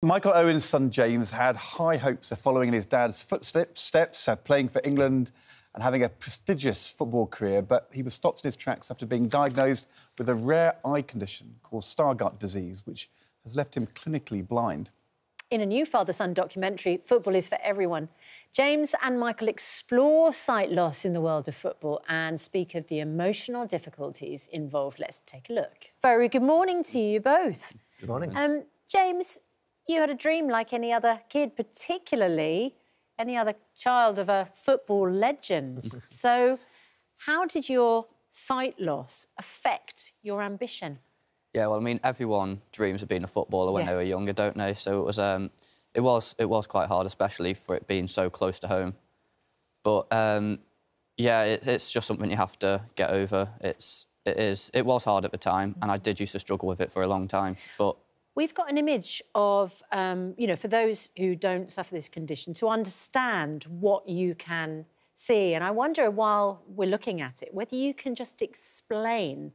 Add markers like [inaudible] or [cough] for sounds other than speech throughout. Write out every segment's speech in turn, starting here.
Michael Owen's son James had high hopes of following in his dad's footsteps, steps, uh, playing for England and having a prestigious football career, but he was stopped in his tracks after being diagnosed with a rare eye condition called Stargardt disease, which has left him clinically blind. In a new father son documentary, Football is for Everyone, James and Michael explore sight loss in the world of football and speak of the emotional difficulties involved. Let's take a look. Very good morning to you both. Good morning. Um, James, you had a dream like any other kid, particularly any other child of a football legend. [laughs] so, how did your sight loss affect your ambition? Yeah, well, I mean, everyone dreams of being a footballer when Yeah. they were younger, don't they? So it was, um, it was, it was quite hard, especially for it being so close to home. But um, yeah, it, it's just something you have to get over. It's, it is, it was hard at the time, and I did used to struggle with it for a long time. But We've got an image of, um, you know, for those who don't suffer this condition, to understand what you can see. And I wonder, while we're looking at it, whether you can just explain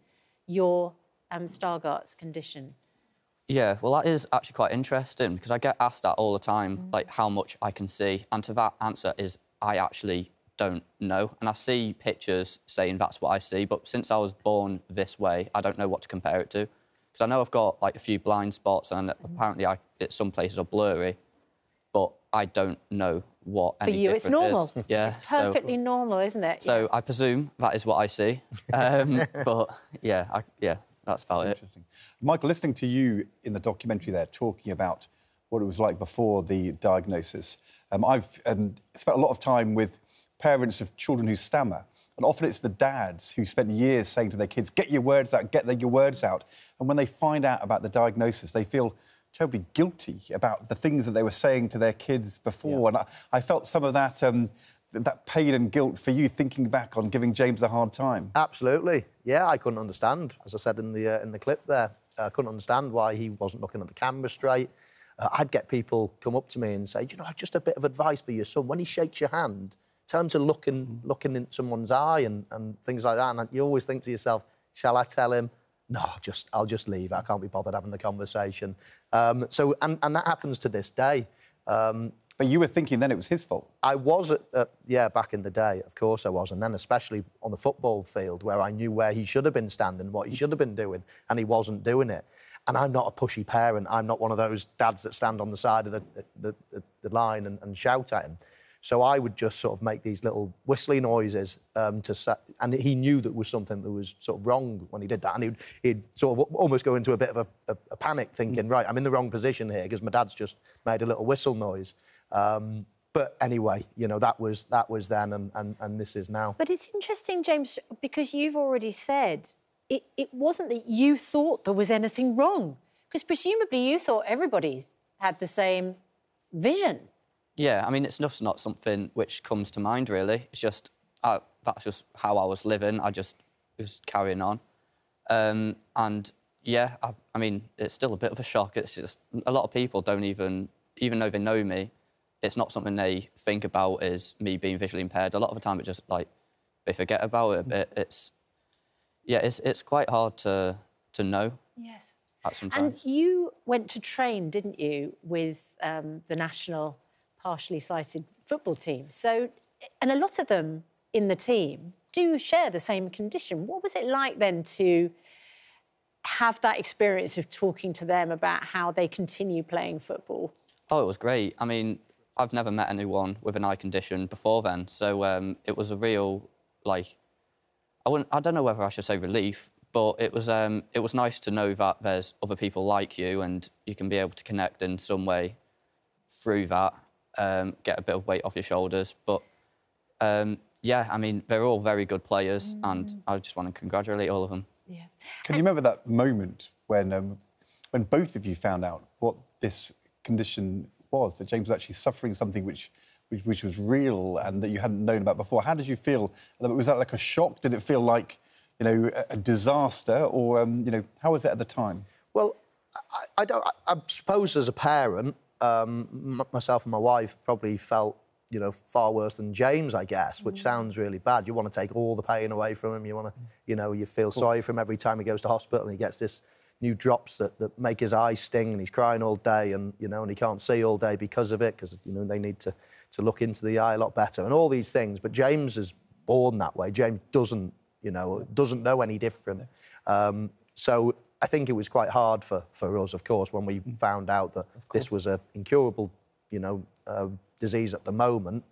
your um, Stargardt's condition. Yeah, well, that is actually quite interesting because I get asked that all the time, like how much I can see. And to that answer is I actually don't know. And I see pictures saying that's what I see, but since I was born this way, I don't know what to compare it to. Because I know I've got like a few blind spots and apparently I, it, some places are blurry, but I don't know what For any you, it's normal. Is. [laughs] Yeah, It's so- perfectly normal, isn't it? So I presume that is what I see. [laughs] Um, but yeah, I, yeah, that's about it. Interesting. Michael, listening to you in the documentary there talking about what it was like before the diagnosis, um, I've um, spent a lot of time with parents of children who stammer. And often it's the dads who spent years saying to their kids, get your words out, get your words out. And when they find out about the diagnosis, they feel terribly guilty about the things that they were saying to their kids before. And I, I felt some of that, um, that pain and guilt for you thinking back on giving James a hard time. Absolutely. Yeah, I couldn't understand, as I said in the uh, in the clip there. I couldn't understand why he wasn't looking at the camera straight. Uh, I'd get people come up to me and say, you know, I've just a bit of advice for your son. When he shakes your hand, him to look in looking in someone's eye and, and things like that." And you always think to yourself, "Shall I tell him?" No, just I'll just leave. I can't be bothered having the conversation. Um, so, and, and that happens to this day. Um, But you were thinking then it was his fault. I was at, at, yeah, back in the day, of course I was. And then especially on the football field where I knew where he should have been standing, what he should have been doing, and he wasn't doing it. And I'm not a pushy parent. I'm not one of those dads that stand on the side of the, the, the, the line and, and shout at him. So I would just sort of make these little whistling noises um, to, sa- and he knew that was something that was sort of wrong when he did that, and he'd, he'd sort of almost go into a bit of a, a, a panic, thinking, right, I'm in the wrong position here because my dad's just made a little whistle noise. Um, but anyway, you know that was that was then, and, and, and this is now. But it's interesting, James, because you've already said it, it wasn't that you thought there was anything wrong, because presumably you thought everybody had the same vision. Yeah, I mean, it's just not something which comes to mind, really. It's just, I, that's just how I was living. I just was carrying on. Um, and yeah, I, I mean, it's still a bit of a shock. It's just, a lot of people don't even, even though they know me, it's not something they think about is me being visually impaired. A lot of the time, it just like, they forget about it a bit. It's, yeah, it's, it's quite hard to, to know Yes. And you went to train, didn't you, with um, the national partially sighted football team? So, and a lot of them in the team do share the same condition. What was it like then to have that experience of talking to them about how they continue playing football? Oh, it was great. I mean, I've never met anyone with an eye condition before then, so um, it was a real like. I wouldn't. I don't know whether I should say relief, but it was. Um, it was nice to know that there's other people like you, and you can be able to connect in some way through that. Um, get a bit of weight off your shoulders, but um, yeah, I mean, they're all very good players, and I just want to congratulate all of them. Yeah. Can you remember that moment when, um, when both of you found out what this condition was? That James was actually suffering something which, which, which was real and that you hadn't known about before. How did you feel? Was that like a shock? Did it feel like, you know, a, a disaster, or um, you know, how was it at the time? Well, I, I don't. I, I suppose as a parent, um, myself and my wife probably felt, you know, far worse than James. I guess, which sounds really bad. You want to take all the pain away from him. You want to, you know, you feel sorry for him every time he goes to hospital and he gets this new drops that, that make his eyes sting, and he's crying all day, and you know, and he can't see all day because of it, because you know they need to to look into the eye a lot better, and all these things. But James is born that way. James doesn't, you know, doesn't know any different. Um, so I think it was quite hard for, for us, of course, when we found out that this was an incurable, you know, uh, disease at the moment.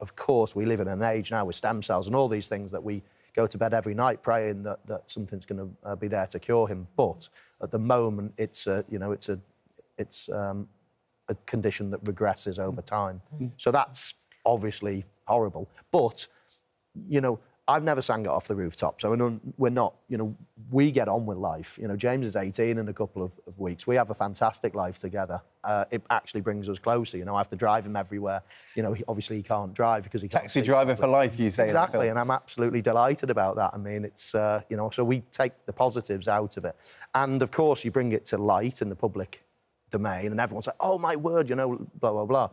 Of course, we live in an age now with stem cells and all these things that we go to bed every night praying that, that something's going to uh, be there to cure him. But at the moment, it's a, you know, it's a, it's um, a condition that regresses over time. So that's obviously horrible. But you know, I've never sang it off the rooftop, so we're not, you know, we get on with life. You know, James is 18 in a couple of, of weeks. We have a fantastic life together. Uh, it actually brings us closer. You know, I have to drive him everywhere. You know, he, obviously he can't drive because he can't Taxi driver for life, you say. Exactly, and I'm absolutely delighted about that. I mean, it's, uh, you know, so we take the positives out of it. And of course, you bring it to light in the public domain, and everyone's like, oh my word, you know, blah, blah, blah.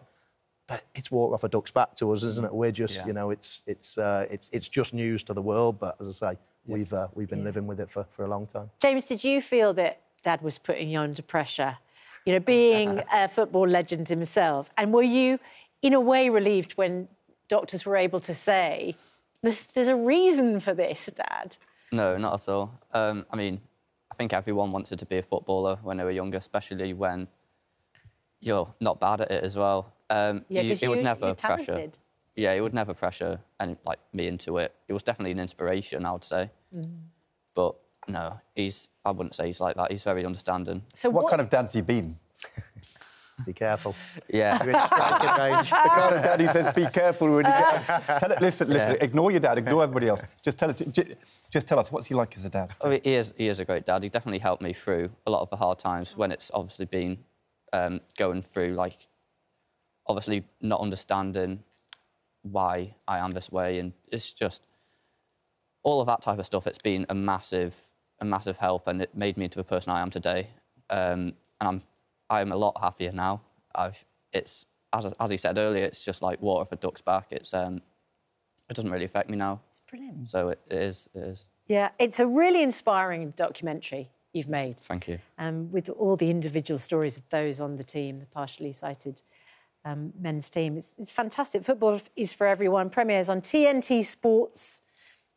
But it's water off a duck's back to us, isn't it? We're just, Yeah. you know, it's, it's, uh, it's, it's just news to the world, but as I say, we've, uh, we've been living with it for, for a long time. James, did you feel that Dad was putting you under pressure? You know, being [laughs] a football legend himself, and were you, in a way, relieved when doctors were able to say, "There's, there's a reason for this, Dad"? No, not at all. Um, I mean, I think everyone wanted to be a footballer when they were younger, especially when you're not bad at it as well. Um, Yeah, you- 'cause it would you- never you're pressure. talented. Yeah, it would never pressure any like me into it. It was definitely an inspiration, I would say. Mm-hmm. But no, he's. I wouldn't say he's like that. He's very understanding. So What kind of dad's he been? [laughs] Be careful. Yeah. You're in striking range. [laughs] The kind of dad who says, "Be careful when you get." [laughs] Tell it, listen, listen. Ignore your dad. Ignore everybody else. Just tell us. ju- Just tell us what's he like as a dad. Oh, he is. He is a great dad. He definitely helped me through a lot of the hard times when it's obviously been um, going through like obviously not understanding why I am this way, and it's just all of that type of stuff. It's been a massive, a massive help, and it made me into the person I am today. Um, and I'm, I'm a lot happier now. I've, it's as, as he said earlier, it's just like water for duck's back. It's um, it doesn't really affect me now. It's brilliant. So it, it is. It is. Yeah, it's a really inspiring documentary you've made. Thank you. um, with all the individual stories of those on the team, the partially sighted um, men's team. It's, it's fantastic. Football is for everyone. Premieres on TNT Sports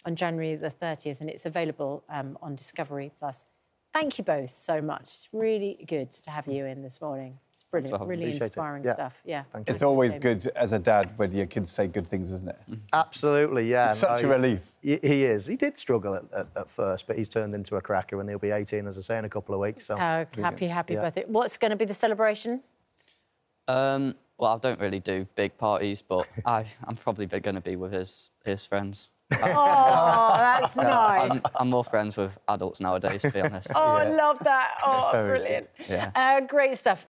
on January the 30th, and it's available um, on Discovery Plus. Thank you both so much. It's really good to have you in this morning. It's brilliant, having really Appreciate inspiring Yeah. stuff. Yeah. Thank you. It's always good as a dad when your kids say good things, isn't it? [laughs] Absolutely, yeah. It's such no, a relief. He, he is. He did struggle at, at, at first, but he's turned into a cracker and he'll be 18, as I say, in a couple of weeks. So Oh, happy, happy Yeah. birthday. What's going to be the celebration? Um, well, I don't really do big parties, but [laughs] I, I'm probably going to be with his his friends. [laughs] Oh, that's nice. I'm, I'm more friends with adults nowadays, to be honest. Oh, I love that. Oh, Very brilliant. Yeah. Uh, great stuff.